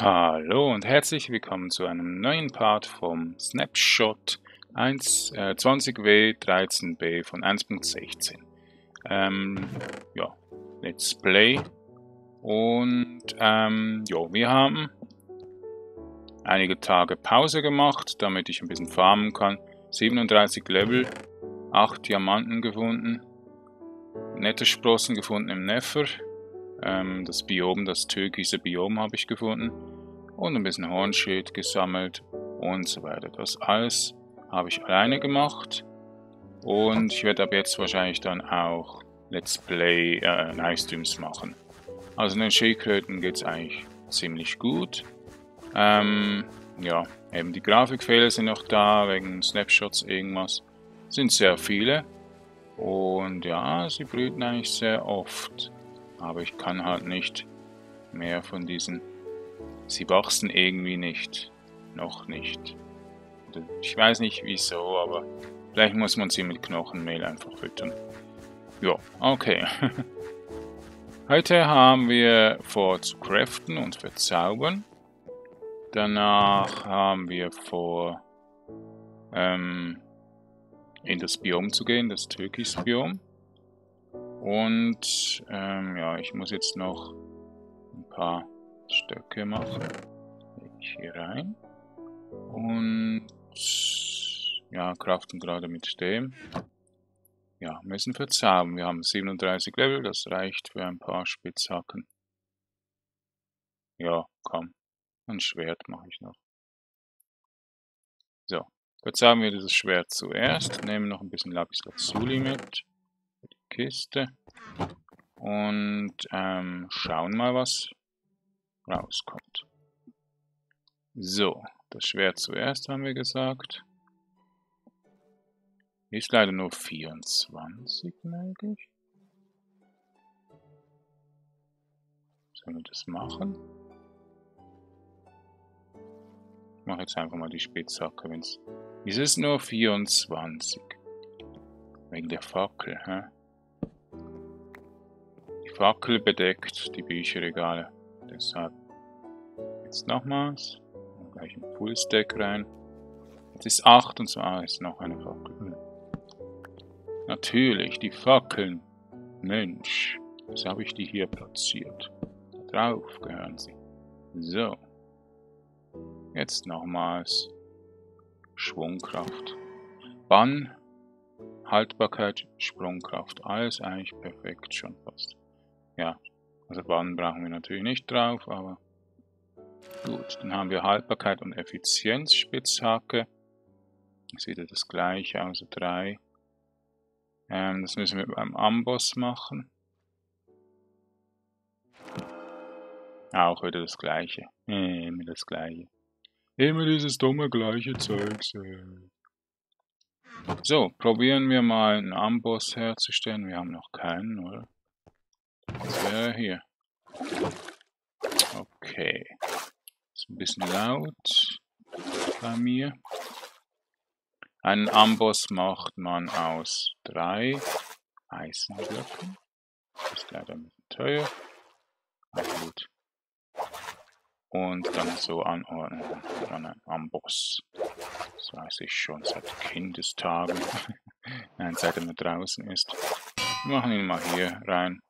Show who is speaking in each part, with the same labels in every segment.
Speaker 1: Hallo und herzlich willkommen zu einem neuen Part vom Snapshot 1, äh, 20W13B von 1.16. Ähm, ja, Let's Play. Und ähm, ja, wir haben einige Tage Pause gemacht, damit ich ein bisschen farmen kann. 37 Level, 8 Diamanten gefunden, nette Sprossen gefunden im Neffer. Ähm, das Biom, das türkise Biom habe ich gefunden. Und ein bisschen Hornschild gesammelt und so weiter. Das alles habe ich alleine gemacht. Und ich werde ab jetzt wahrscheinlich dann auch Let's Play äh, Livestreams machen. Also in den Schildkröten geht es eigentlich ziemlich gut. Ähm, ja, eben die Grafikfehler sind noch da, wegen Snapshots irgendwas. Sind sehr viele. Und ja, sie brüten eigentlich sehr oft. Aber ich kann halt nicht mehr von diesen... Sie wachsen irgendwie nicht. Noch nicht. Ich weiß nicht wieso, aber vielleicht muss man sie mit Knochenmehl einfach füttern. Ja, okay. Heute haben wir vor zu craften und verzaubern. Danach haben wir vor ähm, in das Biom zu gehen, das Türkis-Biom. Und ähm, ja, ich muss jetzt noch ein paar Stöcke machen. Lege ich hier rein. Und ja, kraften gerade mit dem. Ja, müssen verzaubern. Wir haben 37 Level, das reicht für ein paar Spitzhacken. Ja, komm. Ein Schwert mache ich noch. So, verzaubern wir dieses Schwert zuerst. Nehmen noch ein bisschen Lapis Lazuli mit. Kiste. Und ähm, schauen mal, was rauskommt. So, das Schwert zuerst haben wir gesagt. Ist leider nur 24 möglich. Sollen wir das machen? Ich mache jetzt einfach mal die Spitzhacke, wenn's. Ist es nur 24? Wegen der Fackel, hä? Fackel bedeckt die Bücherregale. Deshalb jetzt nochmals. Gleich ein Fullstack rein. Jetzt ist 28, ah, ist noch eine Fackel. Natürlich, die Fackeln. Mensch, was habe ich die hier platziert? Drauf gehören sie. So. Jetzt nochmals. Schwungkraft. Bann, Haltbarkeit, Sprungkraft. Alles eigentlich perfekt schon fast. Ja, also Bann brauchen wir natürlich nicht drauf, aber gut. Dann haben wir Haltbarkeit und Effizienz, Spitzhacke. Ist wieder das gleiche, also drei. Ähm, das müssen wir beim Amboss machen. Auch wieder das gleiche. Immer das gleiche. Immer dieses dumme gleiche Zeugs. So, probieren wir mal einen Amboss herzustellen. Wir haben noch keinen, oder? Wäre hier. Okay. Ist ein bisschen laut bei mir. Einen Amboss macht man aus drei Eisenblöcken. Ist leider ein bisschen teuer. Aber gut. Und dann so anordnen. Dann ein Amboss. Das weiß ich schon seit Kindestagen. Nein, seit er draußen ist. Wir machen ihn mal hier rein.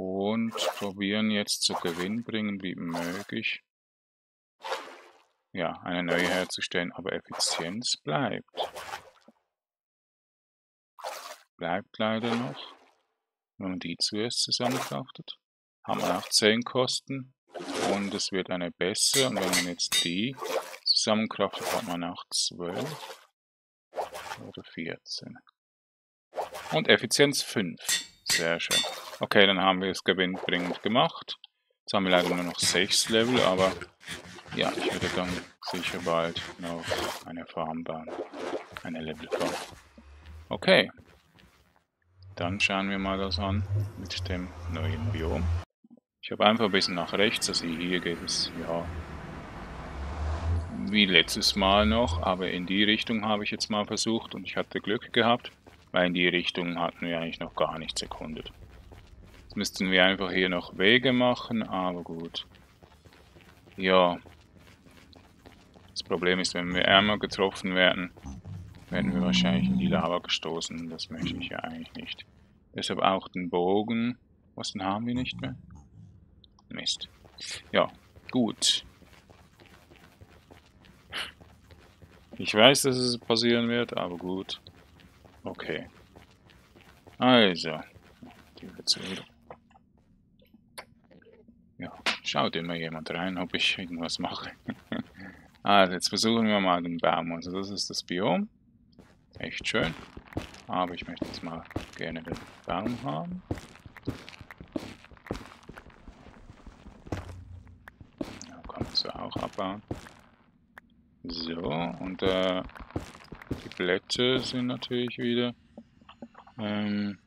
Speaker 1: Und probieren jetzt zu Gewinn bringen, wie möglich ja, eine neue herzustellen, aber Effizienz bleibt. Bleibt leider noch. Wenn man die zuerst zusammenkraftet, haben wir auch 10 Kosten und es wird eine bessere. Und wenn man jetzt die zusammenkraftet, hat man auch 12 oder 14. Und Effizienz 5. Sehr schön. Okay, dann haben wir es gewinnbringend gemacht. Jetzt haben wir leider nur noch 6 Level, aber ja, ich würde dann sicher bald noch eine Farm bauen. Eine Levelfarm. Okay. Dann schauen wir mal das an mit dem neuen Biom. Ich habe einfach ein bisschen nach rechts, also hier geht es, ja, wie letztes Mal noch, aber in die Richtung habe ich jetzt mal versucht und ich hatte Glück gehabt, weil in die Richtung hatten wir eigentlich noch gar nichts erkundet. Jetzt müssten wir einfach hier noch Wege machen, aber gut. Ja. Das Problem ist, wenn wir ärmer getroffen werden, werden wir wahrscheinlich in die Lava gestoßen. Das möchte ich ja eigentlich nicht. Deshalb auch den Bogen. Was denn haben wir nicht mehr? Mist. Ja, gut. Ich weiß, dass es passieren wird, aber gut. Okay. Also. Die wird's wieder. Schaut immer jemand rein, ob ich irgendwas mache. also, jetzt versuchen wir mal den Baum. Also, das ist das Biom. Echt schön. Aber ich möchte jetzt mal gerne den Baum haben. Ja, kannst du auch abbauen. So, und äh, die Blätter sind natürlich wieder ähm,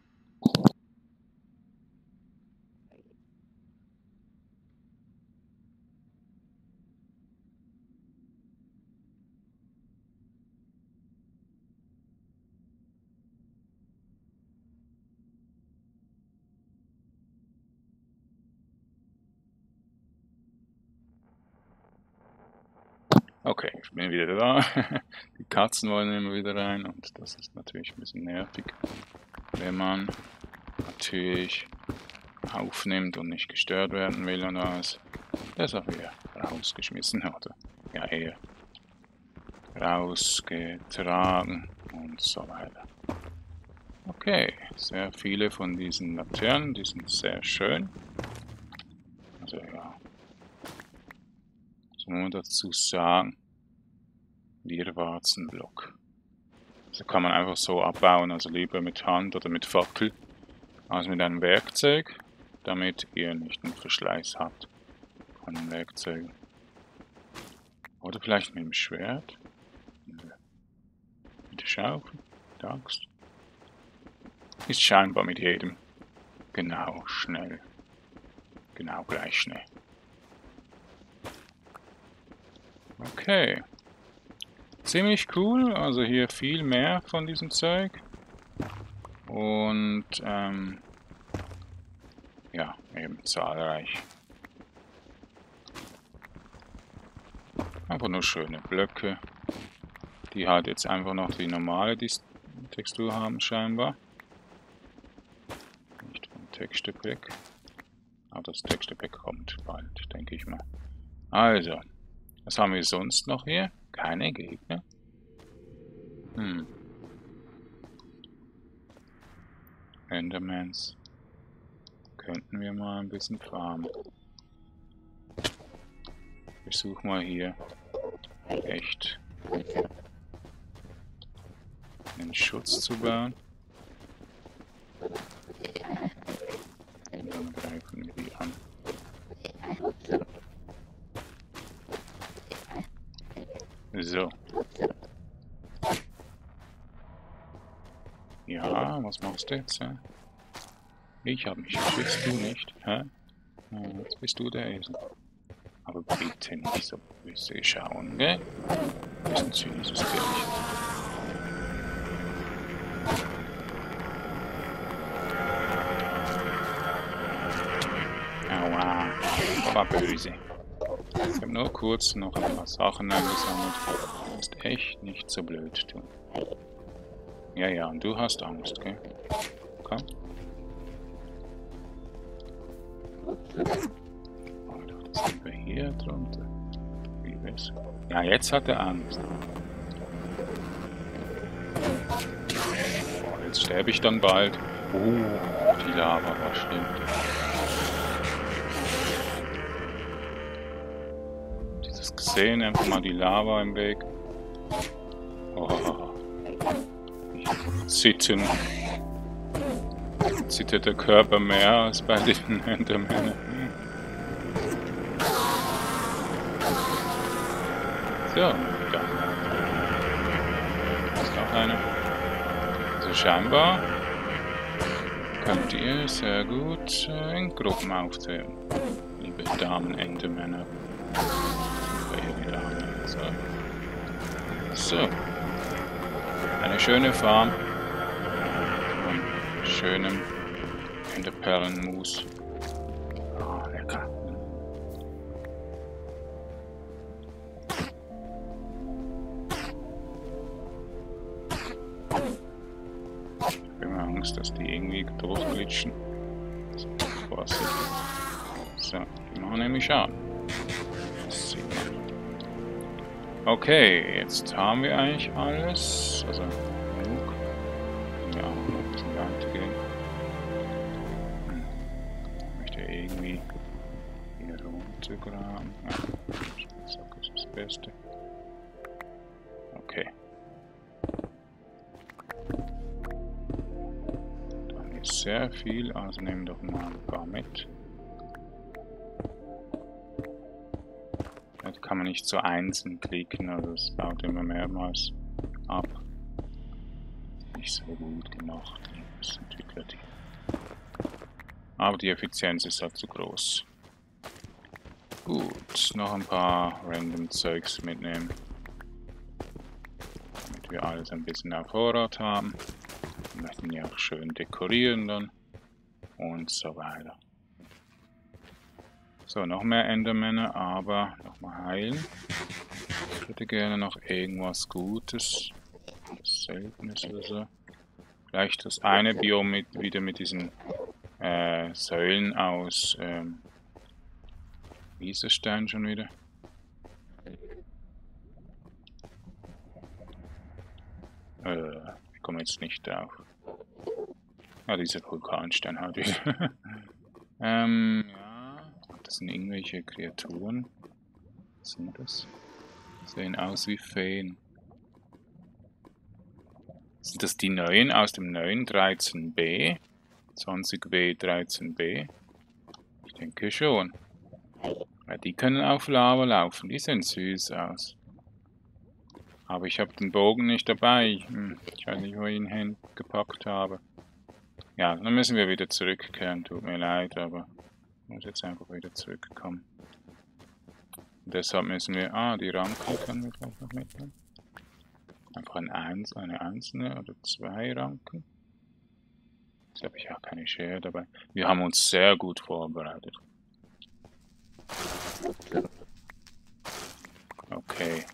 Speaker 1: Okay, ich bin wieder da. Die Katzen wollen immer wieder rein und das ist natürlich ein bisschen nervig, wenn man natürlich aufnimmt und nicht gestört werden will und alles. Deshalb wieder rausgeschmissen oder ja eher rausgetragen und so weiter. Okay, sehr viele von diesen Laternen, die sind sehr schön. Also ja, muss man dazu sagen, Wirwarzenblock. Also kann man einfach so abbauen, also lieber mit Hand oder mit Fackel, als mit einem Werkzeug, damit ihr nicht einen Verschleiß habt von den Werkzeugen. Oder vielleicht mit dem Schwert, mit der Schaufel, der Axt. Ist scheinbar mit jedem genau schnell. Genau gleich schnell. Okay. Ziemlich cool, also hier viel mehr von diesem Zeug. Und, ähm, ja, eben zahlreich. Einfach nur schöne Blöcke, die halt jetzt einfach noch die normale Textur haben scheinbar. Nicht vom Texture-Pack. Aber das Texture-Pack kommt bald, denke ich mal. Also, was haben wir sonst noch hier? Keine Gegner? Hm. Endermans. Könnten wir mal ein bisschen farmen. Ich suche mal hier echt einen Schutz zu bauen. Und dann greifen wir die an. So. Was machst du jetzt? Hä? Ich hab mich geschützt, du nicht. Hä? Jetzt bist du der Esel. Aber bitte nicht so böse schauen, gell? Das ist ein süßes Bärchen. Aua, war böse. Ich habe nur kurz noch ein paar Sachen eingesammelt. Du musst echt nicht so blöd tun. Ja, ja, und du hast Angst, gell? Komm. Oh, das sind wir hier drunter. Wie besser. Ja, jetzt hat er Angst. Oh, jetzt sterbe ich dann bald. Oh, die Lava war schlimm. gesehen, einfach mal die Lava im Weg. Zittern. Zittert der Körper mehr als bei den Endermännern. So, da. Ist noch einer. Also scheinbar könnt ihr sehr gut äh, in Gruppen auftreten, liebe Damen Endermänner. So. Eine schöne Farm. Von schönem Enderperlenmus. Oh, ah, lecker. Ich habe immer Angst, dass die irgendwie durchglitschen. So, Vorsicht. So, die machen nämlich an. Das sieht man. nicht. Okay, jetzt haben wir eigentlich alles. Also, genug. Ja, noch ein bisschen weitergehen. Hm. Ich möchte irgendwie hier runtergraben. Ja, Spitzhacke ist das Beste. Okay. Da haben wir sehr viel, also nehmen doch mal ein paar mit. Nicht so einzeln klicken, also es baut immer mehrmals ab. Nicht so gut gemacht, das Entwicklerteam. Aber die Effizienz ist halt zu groß. Gut, noch ein paar random Zeugs mitnehmen. Damit wir alles ein bisschen auf Vorrat haben. Wir möchten ja auch schön dekorieren dann. Und so weiter. So, noch mehr Endermänner, aber nochmal heilen. Ich hätte gerne noch irgendwas Gutes. Seltenes oder so. Vielleicht das eine Biom mit, wieder mit diesen äh, Säulen aus ähm, wie ist der Stein schon wieder? Äh, ich komme jetzt nicht drauf. Ah, dieser Vulkanstein halt wieder. ähm, ja. Das sind irgendwelche Kreaturen. Was sind das? Sehen aus wie Feen. Sind das die neuen aus dem neuen 13b? 20w 13b? Ich denke schon. Ja, die können auf Lava laufen. Die sehen süß aus. Aber ich habe den Bogen nicht dabei. Hm, ich weiß nicht, wo ich ihn gepackt habe. Ja, dann müssen wir wieder zurückkehren. Tut mir leid, aber muss jetzt einfach wieder zurückkommen. Und deshalb müssen wir, ah, die Ranken können wir gleich noch mitnehmen. Einfach ein Eins, eine einzelne oder zwei Ranken. Jetzt habe ich auch keine Schere dabei. Wir haben uns sehr gut vorbereitet. Okay.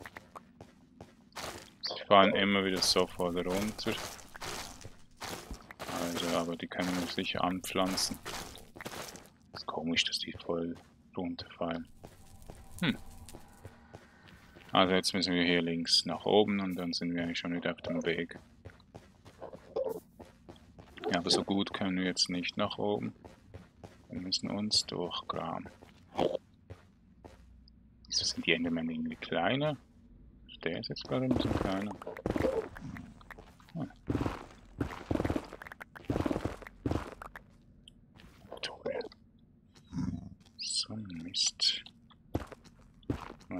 Speaker 1: Sie fallen immer wieder sofort runter. Also, aber die können wir sicher anpflanzen komisch, dass die voll runterfallen. Hm. Also jetzt müssen wir hier links nach oben und dann sind wir eigentlich schon wieder auf dem Weg. Ja, aber so gut können wir jetzt nicht nach oben. Wir müssen uns durchgraben. Wieso sind die Endermen irgendwie kleiner? Der ist jetzt gerade ein bisschen kleiner.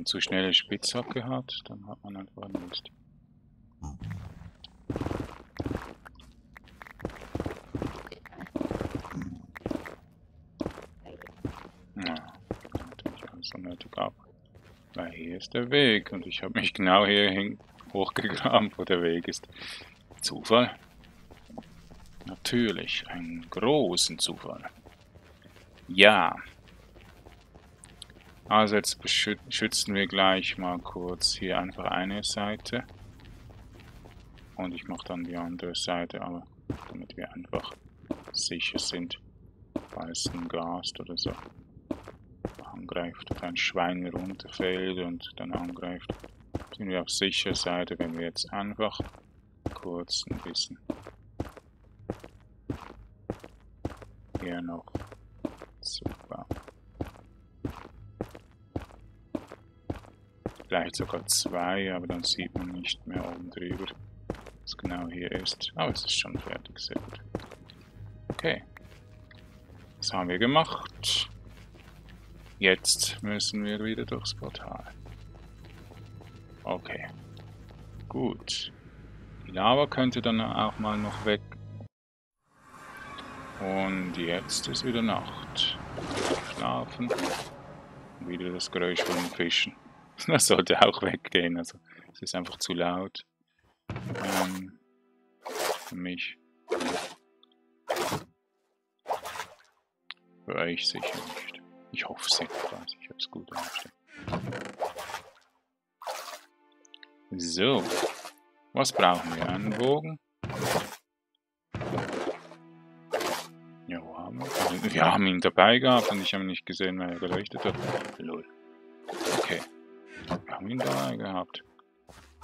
Speaker 1: Zu schnelle Spitzhacke hat, dann hat man einfach nicht. Ja, natürlich alles unnötig ab. Weil hier ist der Weg und ich habe mich genau hier hochgegraben, wo der Weg ist. Zufall? Natürlich, einen großen Zufall. Ja, also jetzt beschützen wir gleich mal kurz hier einfach eine Seite. Und ich mache dann die andere Seite, aber damit wir einfach sicher sind, falls ein Gast oder so angreift oder ein Schwein runterfällt und dann angreift, sind wir auf sicher Seite, wenn wir jetzt einfach kurz ein bisschen hier noch Vielleicht sogar zwei, aber dann sieht man nicht mehr oben drüber, was genau hier ist. Aber es ist schon fertig, sehr gut. Okay. Das haben wir gemacht. Jetzt müssen wir wieder durchs Portal. Okay. Gut. Die Lava könnte dann auch mal noch weg. Und jetzt ist wieder Nacht. Schlafen. Wieder das Geräusch von den Fischen. Das sollte auch weggehen, also es ist einfach zu laut. Ähm, für mich. Für euch sicher nicht. Ich hoffe es jedenfalls. Ich habe es gut eingestellt. So. Was brauchen wir? Einen Bogen? Wir haben ihn dabei gehabt und ich habe nicht gesehen, weil er geleuchtet hat. Lol. Okay. Wir haben ihn dabei gehabt.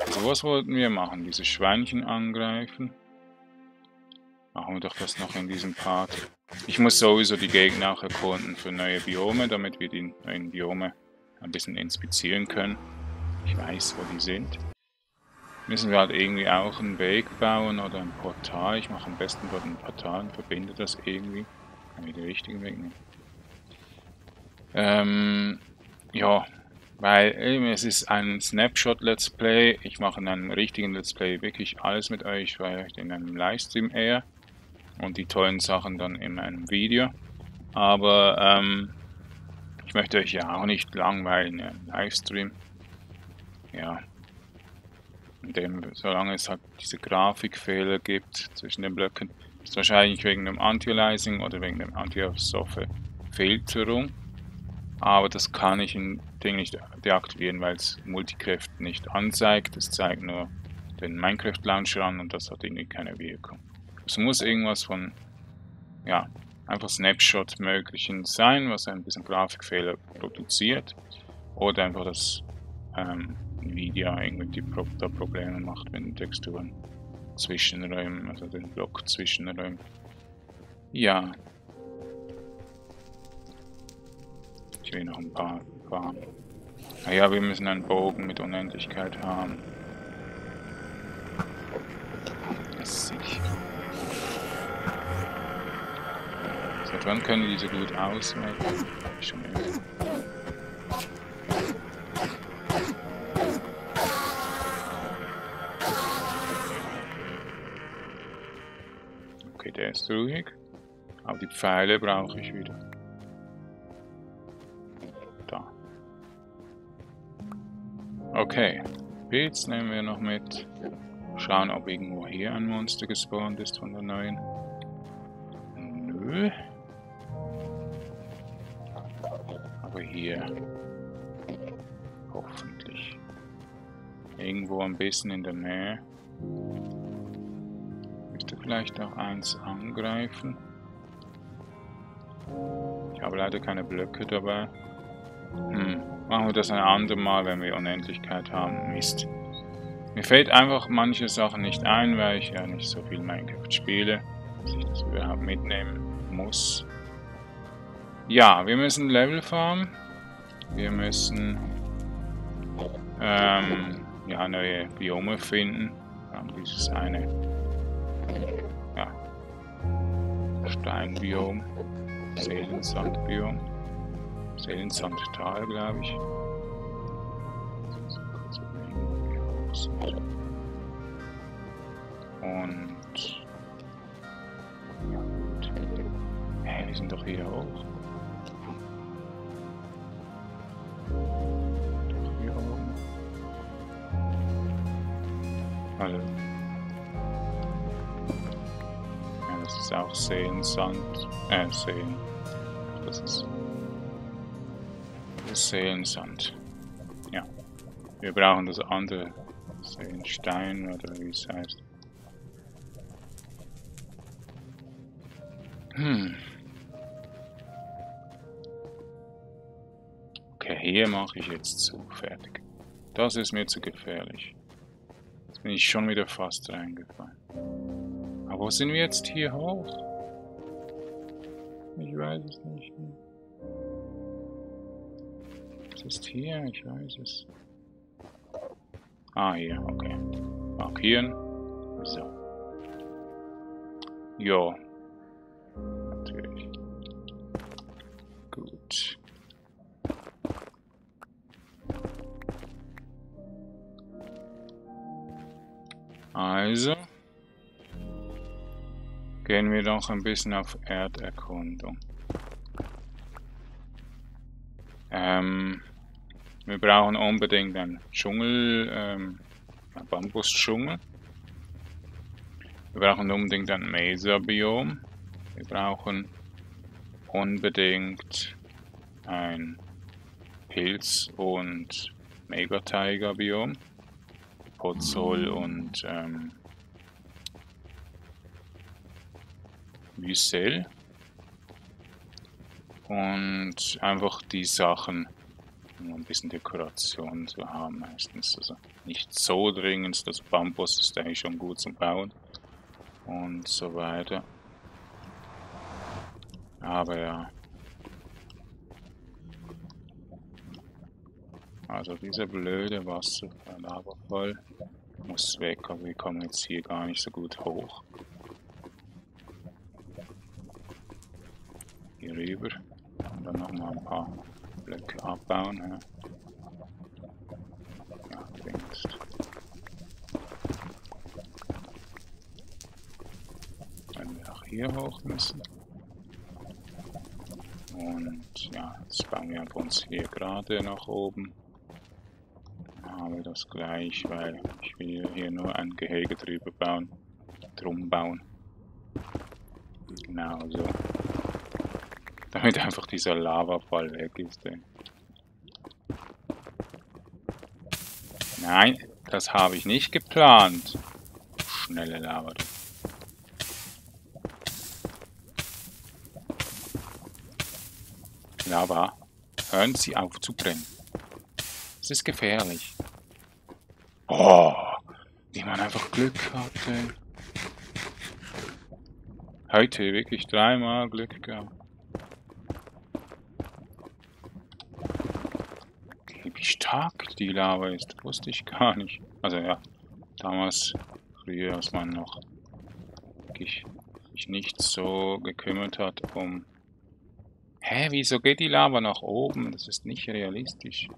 Speaker 1: So was wollten wir machen. Diese Schweinchen angreifen. Machen wir doch das noch in diesem Part. Ich muss sowieso die Gegner auch erkunden für neue Biome, damit wir die neuen Biome ein bisschen inspizieren können. Ich weiß, wo die sind. Müssen wir halt irgendwie auch einen Weg bauen oder ein Portal. Ich mache am besten dort ein Portal und verbinde das irgendwie. Kann ich den richtigen Weg nehmen. Ähm, ja, weil eben, es ist ein Snapshot-Let's Play. Ich mache in einem richtigen Let's Play wirklich alles mit euch, weil ich in einem Livestream eher und die tollen Sachen dann in einem Video. Aber ähm, ich möchte euch ja auch nicht langweilen im Livestream. Ja. Dem, solange es halt diese Grafikfehler gibt zwischen den Blöcken, ist wahrscheinlich wegen dem Anti-Aliasing oder wegen dem Anti-Software-Filterung. Aber das kann ich in Ding nicht deaktivieren, weil es Multicraft nicht anzeigt. Es zeigt nur den Minecraft Launcher an und das hat irgendwie keine Wirkung. Es muss irgendwas von, ja, einfach Snapshot möglichen sein, was ein bisschen Grafikfehler produziert. Oder einfach das ähm, Nvidia irgendwie Pro da Probleme macht, wenn die Texturen zwischenräumen, also den Block zwischenräumen. Ja. Ich will noch ein paar fahren. Naja, wir müssen einen Bogen mit Unendlichkeit haben. Das sicher. Seit wann können die so gut ausweichen? Schon irgendwie. Okay, der ist ruhig. Aber die Pfeile brauche ich wieder. Okay. Pilz nehmen wir noch mit. Schauen, ob irgendwo hier ein Monster gespawnt ist von der neuen. Nö. Aber hier. Hoffentlich. Irgendwo ein bisschen in der Nähe. Müsste vielleicht auch eins angreifen. Ich habe leider keine Blöcke dabei. Hm. Machen wir das ein andermal, wenn wir Unendlichkeit haben. Mist. Mir fällt einfach manche Sachen nicht ein, weil ich ja nicht so viel Minecraft spiele, dass ich das überhaupt mitnehmen muss. Ja, wir müssen Level farmen. Wir müssen ähm, ja, neue Biome finden. Wir haben dieses eine ja, Steinbiom, Seelensandbiom, Seelensandtal, glaube ich. Und. Hä, wir sind doch hier hoch. Also. Ja, das ist auch Seelensand. Äh, Seelen. Das ist. Seelensand. Ja. Wir brauchen das andere. Seelenstein oder wie es heißt. Hm. Okay, hier mache ich jetzt zu. Fertig. Das ist mir zu gefährlich. Jetzt bin ich schon wieder fast reingefallen. Aber wo sind wir jetzt hier hoch? Ich weiß es nicht. Was ist hier? Ich weiß es. Ah, hier, okay. Markieren. So. Jo. Natürlich. Gut. Also. Gehen wir doch ein bisschen auf Erderkundung. Ähm. Wir brauchen unbedingt einen Dschungel, ähm, einen Bambusdschungel. Wir brauchen unbedingt ein Mesa-Biom. Wir brauchen unbedingt ein Pilz- und Mega-Tiger-Biom. Potzol und ähm, Wüsel. Und einfach die Sachen, um ein bisschen Dekoration zu haben meistens. Also nicht so dringend, das Bambus ist eigentlich schon gut zum Bauen. Und so weiter. Aber ja. Also dieser blöde Wasser, Wasserfall muss weg, aber wir kommen jetzt hier gar nicht so gut hoch. Hier rüber. Und dann nochmal ein paar Blöcke abbauen. Ja, ja denkst. Wenn wir auch hier hoch müssen. Und ja, jetzt bauen wir uns hier gerade nach oben. Dann haben wir das gleich, weil ich will hier nur ein Gehege drüber bauen. Drum bauen. Genau so. Damit einfach dieser Lavafall weg ist. Ey. Nein, das habe ich nicht geplant. Schnelle Lava. Lava, hören Sie auf zu brennen. Es ist gefährlich. Oh, wie man einfach Glück hatte. Heute wirklich dreimal Glück gehabt. Wie stark die Lava ist, wusste ich gar nicht. Also ja, damals, früher, als man noch wirklich sich nicht so gekümmert hat um Hä, wieso geht die Lava nach oben? Das ist nicht realistisch.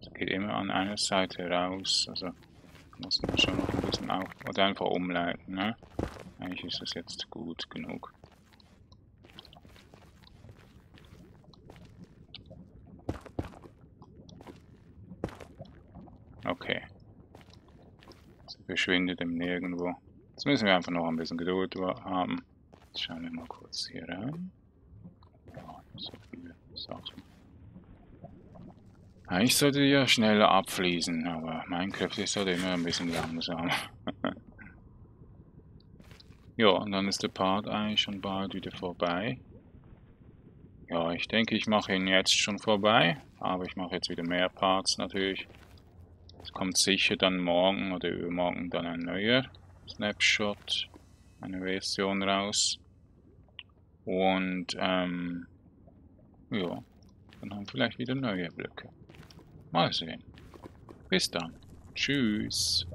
Speaker 1: Es geht immer an einer Seite raus. Also muss man schon noch ein bisschen auf... Oder einfach umleiten, ne? Eigentlich ist es jetzt gut genug. Okay. Sie verschwindet im Nirgendwo. Jetzt müssen wir einfach noch ein bisschen Geduld haben. Jetzt schauen wir mal kurz hier rein. Ja, so viele Sachen. Eigentlich sollte die ja schneller abfließen, aber Minecraft ist halt immer ein bisschen langsam. ja, und dann ist der Part eigentlich schon bald wieder vorbei. Ja, ich denke, ich mache ihn jetzt schon vorbei, aber ich mache jetzt wieder mehr Parts natürlich. Es kommt sicher dann morgen oder übermorgen dann ein neuer. Snapshot, eine Version raus. Und ähm, ja, dann haben wir vielleicht wieder neue Blöcke. Mal sehen. Bis dann. Tschüss.